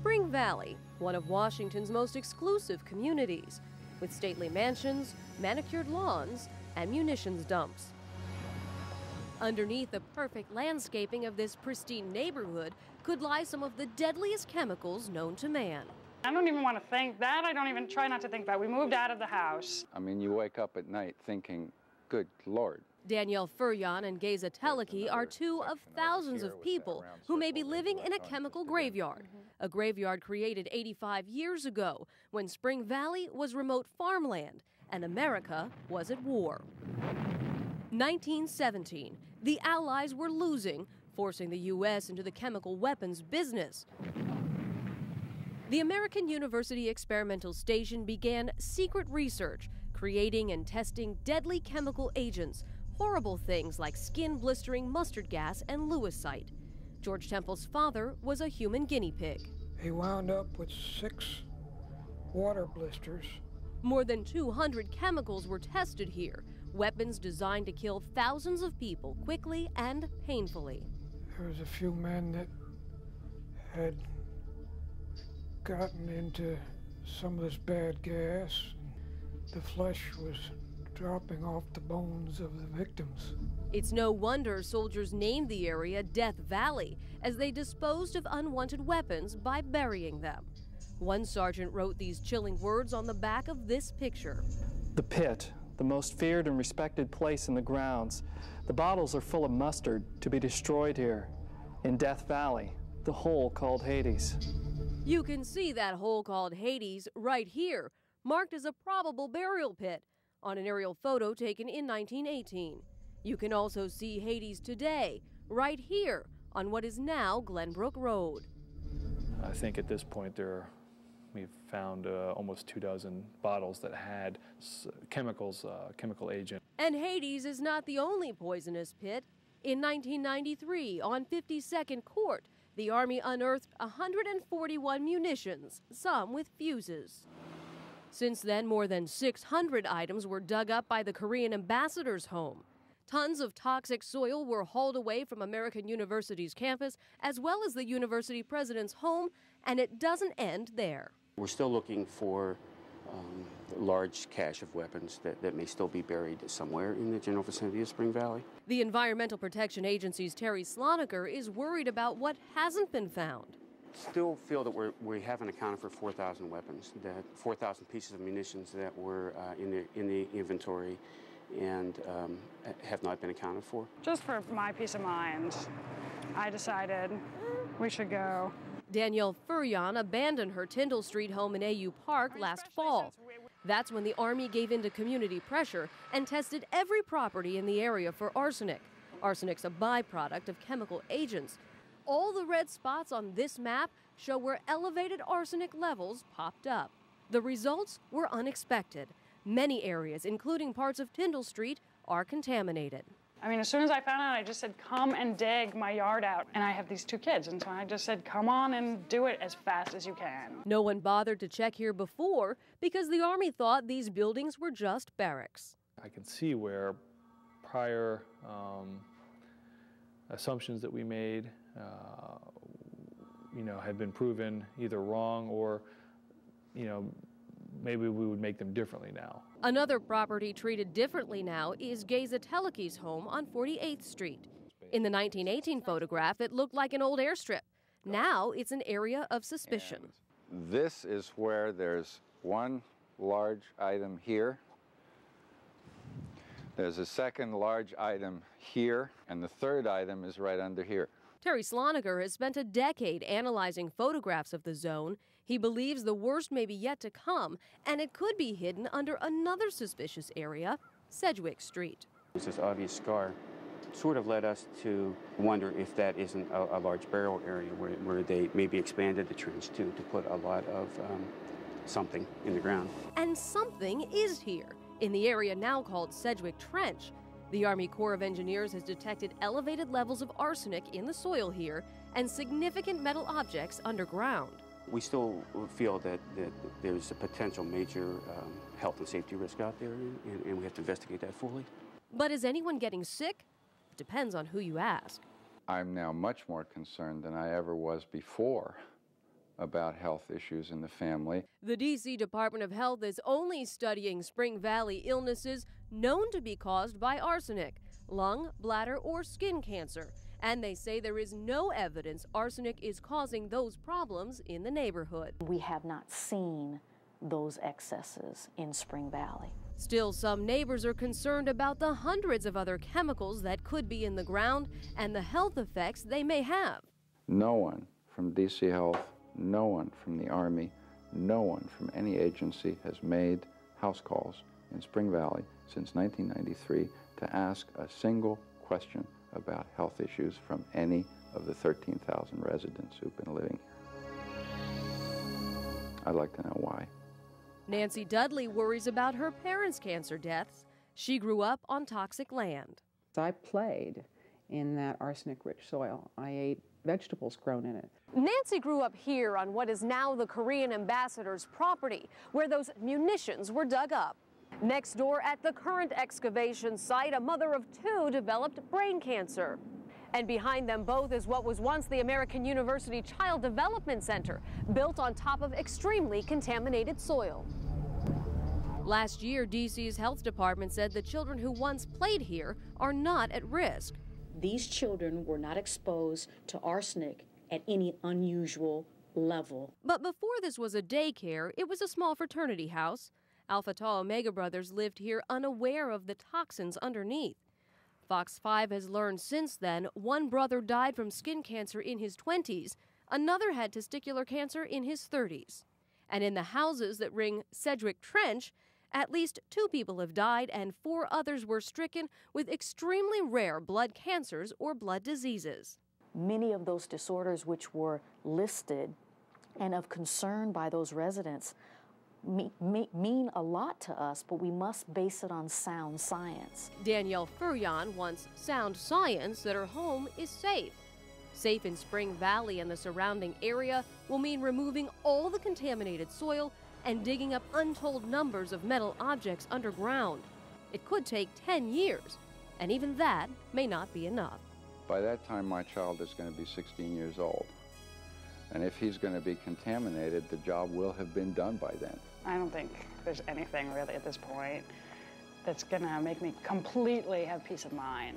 Spring Valley, one of Washington's most exclusive communities, with stately mansions, manicured lawns, and munitions dumps. Underneath the perfect landscaping of this pristine neighborhood could lie some of the deadliest chemicals known to man. I don't even want to think that. I don't even try not to think about. It. We moved out of the house. I mean, you wake up at night thinking, good Lord. Danielle Furjan and Geza Teleki are two of thousands of people who may be living in a chemical graveyard, a graveyard created 85 years ago when Spring Valley was remote farmland and America was at war. 1917, the Allies were losing, forcing the U.S. into the chemical weapons business. The American University Experimental Station began secret research, creating and testing deadly chemical agents, horrible things like skin blistering mustard gas and lewisite. George Temple's father was a human guinea pig. He wound up with six water blisters. More than 200 chemicals were tested here, weapons designed to kill thousands of people quickly and painfully. There was a few men that had gotten into some of this bad gas. The flesh was dropping off the bones of the victims. It's no wonder soldiers named the area Death Valley, as they disposed of unwanted weapons by burying them. One sergeant wrote these chilling words on the back of this picture. The pit, the most feared and respected place in the grounds. The bottles are full of mustard to be destroyed here in Death Valley, the hole called Hades. You can see that hole called Hades right here, marked as a probable burial pit on an aerial photo taken in 1918. You can also see Hades today, right here on what is now Glenbrook Road. I think at this point there we've found uh, almost two dozen bottles that had chemicals, uh, chemical agent. And Hades is not the only poisonous pit. In 1993, on 52nd Court, the Army unearthed 141 munitions, some with fuses. Since then, more than 600 items were dug up by the Korean ambassador's home. Tons of toxic soil were hauled away from American University's campus, as well as the university president's home, and it doesn't end there. We're still looking for um, large cache of weapons that, that may still be buried somewhere in the general vicinity of Spring Valley. The Environmental Protection Agency's Terry Slonecker is worried about what hasn't been found. Still feel that we're, we haven't accounted for 4,000 weapons, that 4,000 pieces of munitions that were uh, in, the, in the inventory and um, have not been accounted for. Just for my peace of mind, I decided we should go. Danielle Furjan abandoned her Tyndall Street home in AU Park last fall. That's when the Army gave in to community pressure and tested every property in the area for arsenic. Arsenic's a byproduct of chemical agents. All the red spots on this map show where elevated arsenic levels popped up. The results were unexpected. Many areas, including parts of Tyndall Street, are contaminated. I mean, as soon as I found out, I just said, come and dig my yard out. And I have these two kids, and so I just said, come on and do it as fast as you can. No one bothered to check here before because the Army thought these buildings were just barracks. I can see where prior um, assumptions that we made, Uh, you know, have been proven either wrong or, you know, maybe we would make them differently now. Another property treated differently now is Geza Teleki's home on 48th Street. In the 1918 photograph, it looked like an old airstrip. Now it's an area of suspicion. And this is where there's one large item here. There's a second large item here, and the third item is right under here. Terry Slonecker has spent a decade analyzing photographs of the zone. He believes the worst may be yet to come, and it could be hidden under another suspicious area, Sedgwick Street. This obvious scar sort of led us to wonder if that isn't a, a large burial area where, where, they maybe expanded the trench to, to put a lot of um, something in the ground. And something is here, in the area now called Sedgwick Trench. The Army Corps of Engineers has detected elevated levels of arsenic in the soil here and significant metal objects underground. We still feel that, that there's a potential major um, health and safety risk out there, and, and we have to investigate that fully. But is anyone getting sick? It depends on who you ask. I'm now much more concerned than I ever was before about health issues in the family. The D.C. Department of Health is only studying Spring Valley illnesses known to be caused by arsenic, lung, bladder, or skin cancer. And they say there is no evidence arsenic is causing those problems in the neighborhood. We have not seen those excesses in Spring Valley. Still, some neighbors are concerned about the hundreds of other chemicals that could be in the ground and the health effects they may have. No one from DC Health, no one from the Army, no one from any agency has made house calls in Spring Valley since 1993 to ask a single question about health issues from any of the 13,000 residents who've been living here. I'd like to know why. Nancy Dudley worries about her parents' cancer deaths. She grew up on toxic land. I played in that arsenic rich soil. I ate vegetables grown in it. Nancy grew up here on what is now the Korean ambassador's property, where those munitions were dug up. Next door at the current excavation site, a mother of two developed brain cancer. And behind them both is what was once the American University Child Development Center, built on top of extremely contaminated soil. Last year, DC's health department said the children who once played here are not at risk. These children were not exposed to arsenic at any unusual level. But before this was a daycare, it was a small fraternity house. Alpha Tau Omega brothers lived here unaware of the toxins underneath. Fox 5 has learned since then one brother died from skin cancer in his 20s, another had testicular cancer in his 30s. And in the houses that ring Sedgwick Trench, at least two people have died and four others were stricken with extremely rare blood cancers or blood diseases. Many of those disorders which were listed and of concern by those residents me, me, mean a lot to us, but we must base it on sound science. Danielle Furjan wants sound science that her home is safe. Safe in Spring Valley and the surrounding area will mean removing all the contaminated soil and digging up untold numbers of metal objects underground. It could take 10 years, and even that may not be enough. By that time, my child is going to be 16 years old. And if he's going to be contaminated, the job will have been done by then. I don't think there's anything really at this point that's going to make me completely have peace of mind.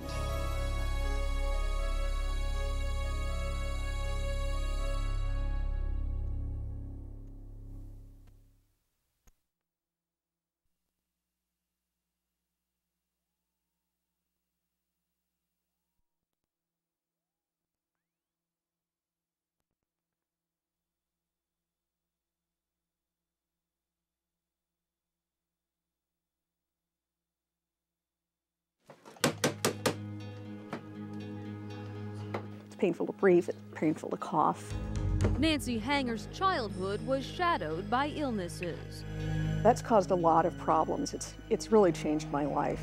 Painful to breathe, it's painful to cough. Nancy Hanger's childhood was shadowed by illnesses. That's caused a lot of problems. It's, it's really changed my life.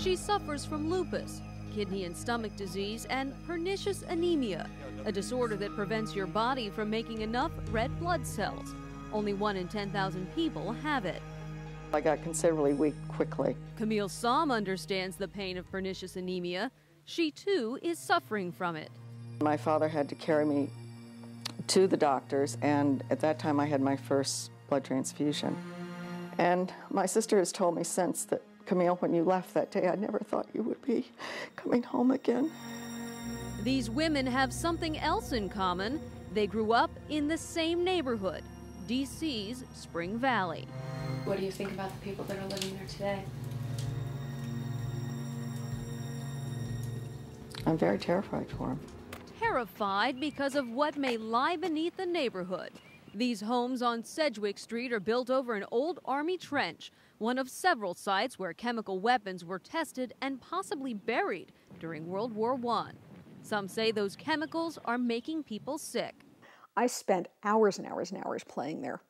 She suffers from lupus, kidney and stomach disease, and pernicious anemia, a disorder that prevents your body from making enough red blood cells. Only one in 10,000 people have it. I got considerably weak quickly. Camille Som understands the pain of pernicious anemia. She too is suffering from it. My father had to carry me to the doctors, and at that time I had my first blood transfusion. And my sister has told me since that, Camille, when you left that day, I never thought you would be coming home again. These women have something else in common. They grew up in the same neighborhood, DC's Spring Valley. What do you think about the people that are living there today? I'm very terrified for them. Terrified because of what may lie beneath the neighborhood. These homes on Sedgwick Street are built over an old Army trench, one of several sites where chemical weapons were tested and possibly buried during World War I. Some say those chemicals are making people sick. I spent hours and hours and hours playing there.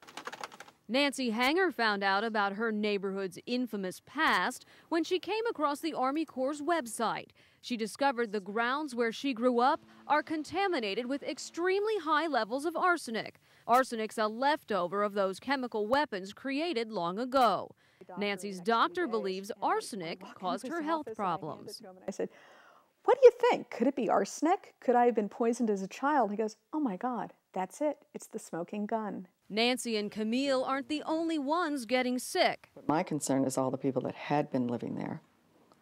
Nancy Hanger found out about her neighborhood's infamous past when she came across the Army Corps' website. She discovered the grounds where she grew up are contaminated with extremely high levels of arsenic. Arsenic's a leftover of those chemical weapons created long ago. Nancy's doctor believes arsenic caused her health problems. I said, What do you think? Could it be arsenic? Could I have been poisoned as a child? He goes, Oh my God, That's it. It's the smoking gun. Nancy and Camille aren't the only ones getting sick. My concern is all the people that had been living there.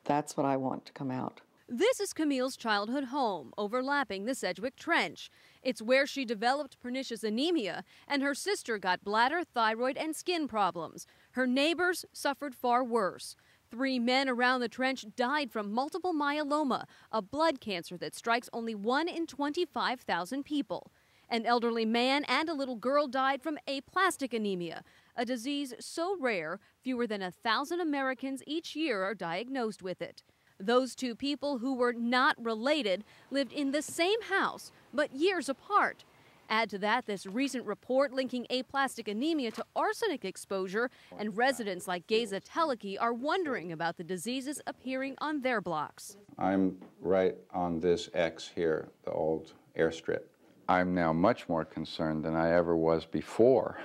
That's what I want to come out. This is Camille's childhood home, overlapping the Sedgwick Trench. It's where she developed pernicious anemia, and her sister got bladder, thyroid, and skin problems. Her neighbors suffered far worse. Three men around the trench died from multiple myeloma, a blood cancer that strikes only 1 in 25,000 people. An elderly man and a little girl died from aplastic anemia, a disease so rare fewer than a thousand Americans each year are diagnosed with it. Those two people who were not related lived in the same house, but years apart. Add to that this recent report linking aplastic anemia to arsenic exposure, and residents like Geza Teleki are wondering about the diseases appearing on their blocks. I'm right on this X here, the old airstrip. I'm now much more concerned than I ever was before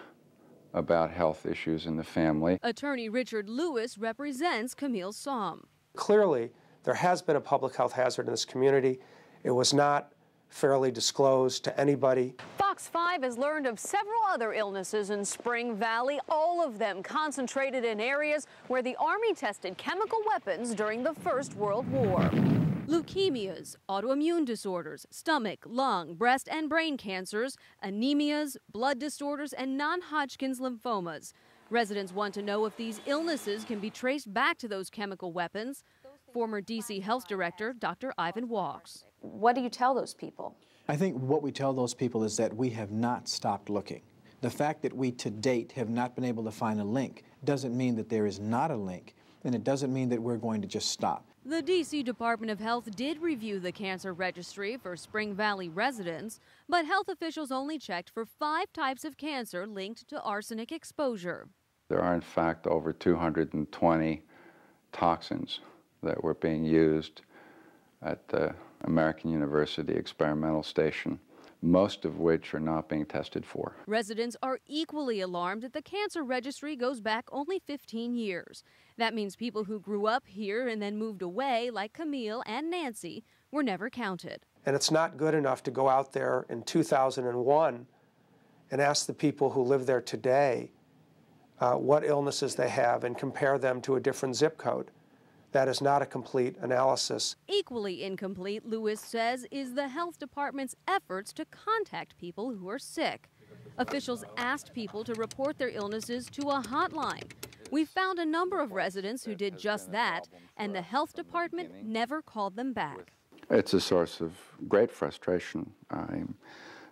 about health issues in the family. Attorney Richard Lewis represents Camille Somm. Clearly, there has been a public health hazard in this community. It was not fairly disclosed to anybody. Fox 5 has learned of several other illnesses in Spring Valley, all of them concentrated in areas where the Army tested chemical weapons during the First World War. Leukemias, autoimmune disorders, stomach, lung, breast, and brain cancers, anemias, blood disorders, and non Hodgkin's lymphomas. Residents want to know if these illnesses can be traced back to those chemical weapons. Former DC Health Director Dr. Ivan Walks. What do you tell those people? I think what we tell those people is that we have not stopped looking. The fact that we to date have not been able to find a link doesn't mean that there is not a link, and it doesn't mean that we're going to just stop. The D.C. Department of Health did review the cancer registry for Spring Valley residents, but health officials only checked for five types of cancer linked to arsenic exposure. There are, in fact, over 220 toxins that were being used at the American University Experimental Station most of which are not being tested for. Residents are equally alarmed that the cancer registry goes back only 15 years. That means people who grew up here and then moved away, like Camille and Nancy, were never counted. And it's not good enough to go out there in 2001 and ask the people who live there today uh, what illnesses they have and compare them to a different zip code. That is not a complete analysis. Equally incomplete, Lewis says, is the health department's efforts to contact people who are sick. Officials asked people to report their illnesses to a hotline. We found a number of residents who did just that, and the health department never called them back. It's a source of great frustration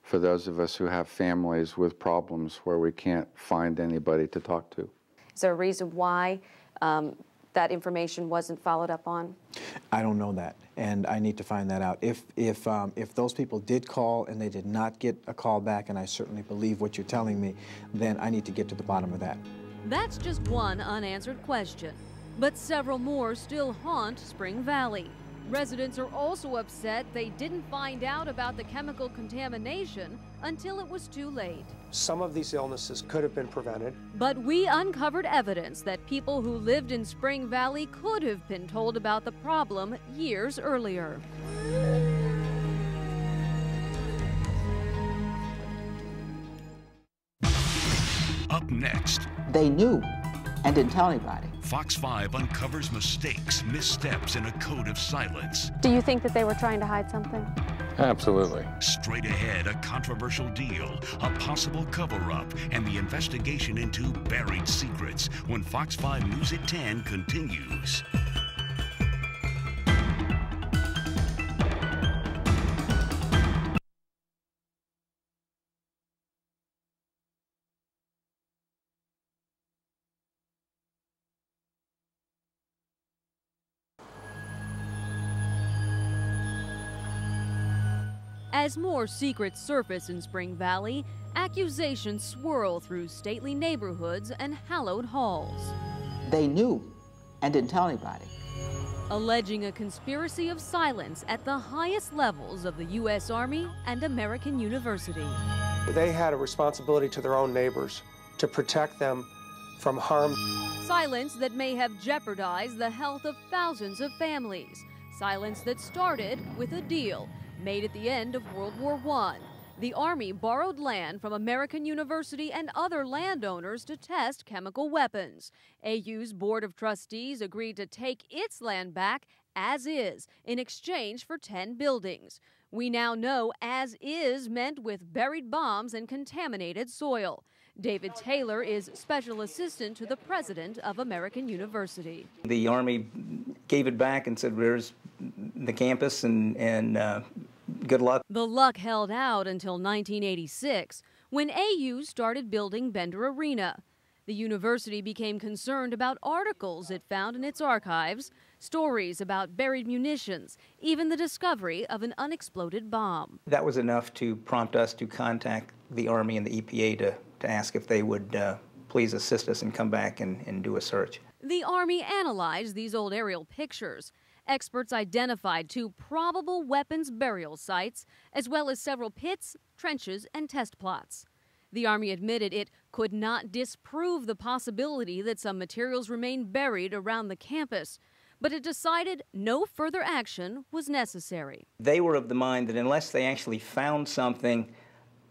for those of us who have families with problems where we can't find anybody to talk to. Is there a reason why um, that information wasn't followed up on? I don't know that, and I need to find that out. If if um, if those people did call and they did not get a call back, and I certainly believe what you're telling me, then I need to get to the bottom of that. That's just one unanswered question, but several more still haunt Spring Valley. Residents are also upset they didn't find out about the chemical contamination until it was too late. Some of these illnesses could have been prevented. But we uncovered evidence that people who lived in Spring Valley could have been told about the problem years earlier. Up next. They knew and didn't tell anybody. Fox 5 uncovers mistakes, missteps, and a code of silence. Do you think that they were trying to hide something? Absolutely. Straight ahead, a controversial deal, a possible cover up, and the investigation into buried secrets when Fox 5 News at 10 continues. As more secrets surface in Spring Valley, accusations swirl through stately neighborhoods and hallowed halls. They knew and didn't tell anybody. Alleging a conspiracy of silence at the highest levels of the U.S. Army and American University. They had a responsibility to their own neighbors to protect them from harm. Silence that may have jeopardized the health of thousands of families. Silence that started with a deal made at the end of World War I. The Army borrowed land from American University and other landowners to test chemical weapons. AU's Board of Trustees agreed to take its land back as is in exchange for 10 buildings. We now know as is meant with buried bombs and contaminated soil. David Taylor is special assistant to the president of American University. The Army gave it back and said, Where's the campus? And, and uh, good luck. The luck held out until 1986 when AU started building Bender Arena. The university became concerned about articles it found in its archives, stories about buried munitions, even the discovery of an unexploded bomb. That was enough to prompt us to contact the Army and the EPA to, to ask if they would uh, please assist us and come back and, and do a search. The Army analyzed these old aerial pictures. Experts identified two probable weapons burial sites, as well as several pits, trenches, and test plots. The Army admitted it could not disprove the possibility that some materials remained buried around the campus, but it decided no further action was necessary. They were of the mind that unless they actually found something,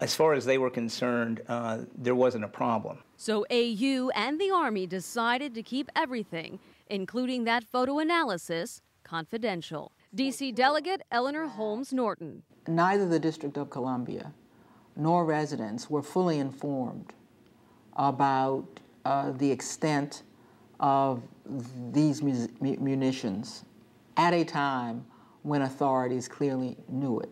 as far as they were concerned, uh, there wasn't a problem. So AU and the Army decided to keep everything, including that photo analysis, confidential. DC Delegate Eleanor Holmes Norton. Neither the District of Columbia nor residents were fully informed about uh, the extent of these munitions at a time when authorities clearly knew it.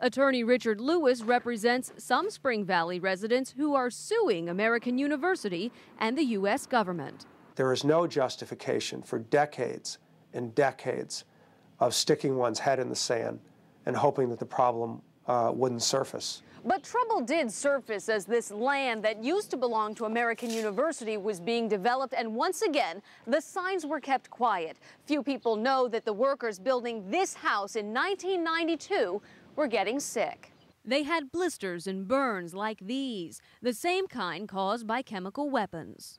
Attorney Richard Lewis represents some Spring Valley residents who are suing American University and the U.S. government. There is no justification for decades and decades of sticking one's head in the sand and hoping that the problem uh, wouldn't surface. But trouble did surface as this land that used to belong to American University was being developed, and once again, the signs were kept quiet. Few people know that the workers building this house in 1992 were getting sick. They had blisters and burns like these, the same kind caused by chemical weapons.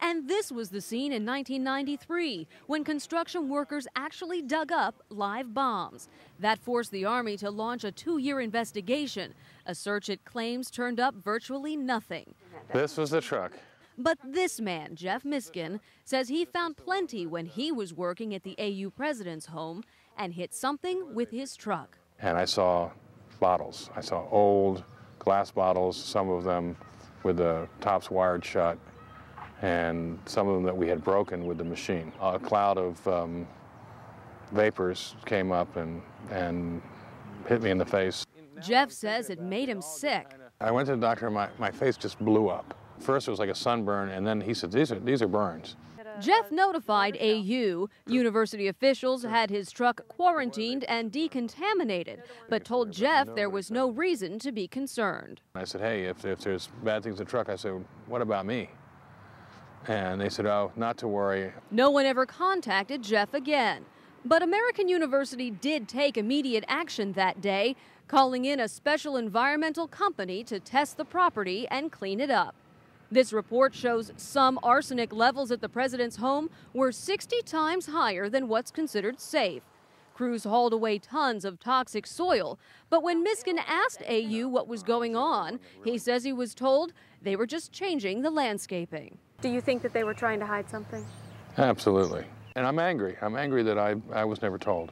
And this was the scene in 1993 when construction workers actually dug up live bombs. That forced the Army to launch a two year investigation, a search it claims turned up virtually nothing. This was the truck. But this man, Jeff Miskin, says he found plenty when he was working at the AU president's home and hit something with his truck. And I saw bottles. I saw old glass bottles, some of them with the tops wired shut and some of them that we had broken with the machine. A cloud of um, vapors came up and, and hit me in the face. Jeff says it made him sick. I went to the doctor my, my face just blew up. First it was like a sunburn, and then he said, these are, these are burns. Jeff notified AU. University officials had his truck quarantined and decontaminated, but told Jeff there was no reason to be concerned. I said, hey, if, if there's bad things in the truck, I said, what about me? And they said, oh, not to worry. No one ever contacted Jeff again. But American University did take immediate action that day, calling in a special environmental company to test the property and clean it up. This report shows some arsenic levels at the president's home were 60 times higher than what's considered safe. Crews hauled away tons of toxic soil, but when Miskin asked AU what was going on, he says he was told they were just changing the landscaping. Do you think that they were trying to hide something? Absolutely. And I'm angry. I'm angry that I, I was never told.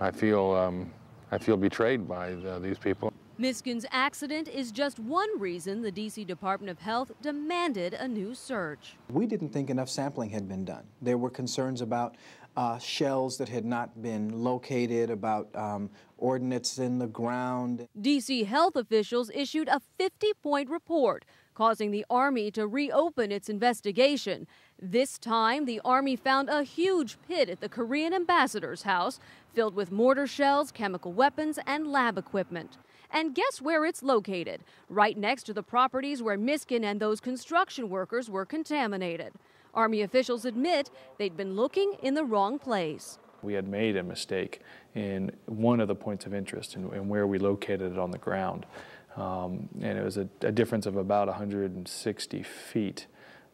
I feel, um, I feel betrayed by uh, these people. Miskin's accident is just one reason the D.C. Department of Health demanded a new search. We didn't think enough sampling had been done. There were concerns about uh, shells that had not been located, about um, ordnance in the ground. D.C. health officials issued a 50 point report causing the Army to reopen its investigation. This time, the Army found a huge pit at the Korean ambassador's house filled with mortar shells, chemical weapons, and lab equipment. And guess where it's located? Right next to the properties where Miskin and those construction workers were contaminated. Army officials admit they'd been looking in the wrong place. We had made a mistake in one of the points of interest and, where we located it on the ground. Um, and it was a, a, difference of about 160 feet.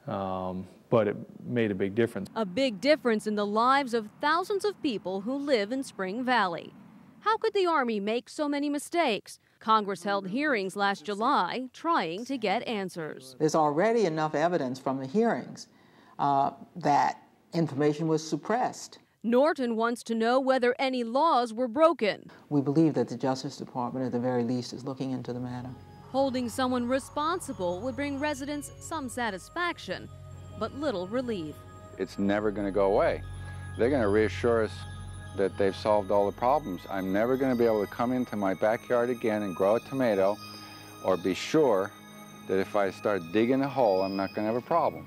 Um, but it made a big difference. A big difference in the lives of thousands of people who live in Spring Valley. How could the Army make so many mistakes? Congress held hearings last July trying to get answers. There's already enough evidence from the hearings uh, that information was suppressed. Norton wants to know whether any laws were broken. We believe that the Justice Department, at the very least, is looking into the matter. Holding someone responsible would bring residents some satisfaction, but little relief. It's never going to go away. They're going to reassure us that they've solved all the problems. I'm never going to be able to come into my backyard again and grow a tomato or be sure that if I start digging a hole, I'm not going to have a problem.